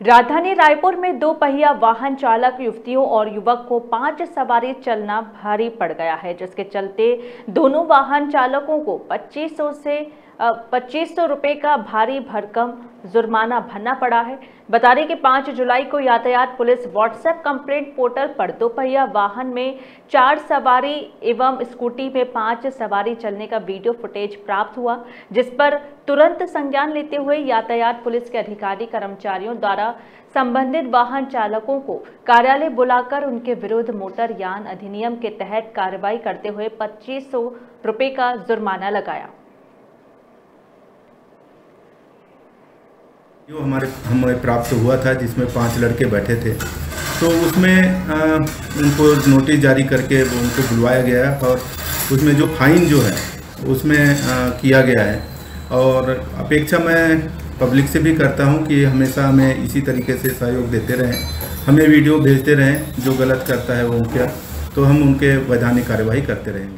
राजधानी रायपुर में दो पहिया वाहन चालक, युवतियों और युवक को पाँच सवारी चलना भारी पड़ गया है, जिसके चलते दोनों वाहन चालकों को 2500 से पच्चीस सौ रुपये का भारी भरकम जुर्माना भरना पड़ा है। बता दें कि 5 जुलाई को यातायात पुलिस व्हाट्सएप कंप्लेंट पोर्टल पर दोपहिया वाहन में चार सवारी एवं स्कूटी में पाँच सवारी चलने का वीडियो फुटेज प्राप्त हुआ, जिस पर तुरंत संज्ञान लेते हुए यातायात पुलिस के अधिकारी कर्मचारियों द्वारा संबंधित वाहन चालकों को कार्यालय बुलाकर उनके विरुद्ध मोटर यान अधिनियम के तहत कार्रवाई करते हुए पच्चीस सौ रुपये का जुर्माना लगाया। जो हमारे हमें प्राप्त हुआ था जिसमें पाँच लड़के बैठे थे। तो उसमें आ, उनको नोटिस जारी करके उनको बुलवाया गया और उसमें जो फाइन जो है उसमें आ, किया गया है। और अपेक्षा मैं पब्लिक से भी करता हूँ कि हमेशा हमें इसी तरीके से सहयोग देते रहें। हमें वीडियो भेजते रहें जो गलत करता है वो क्या तो हम उनके वैधानिक कार्यवाही करते रहेंगे।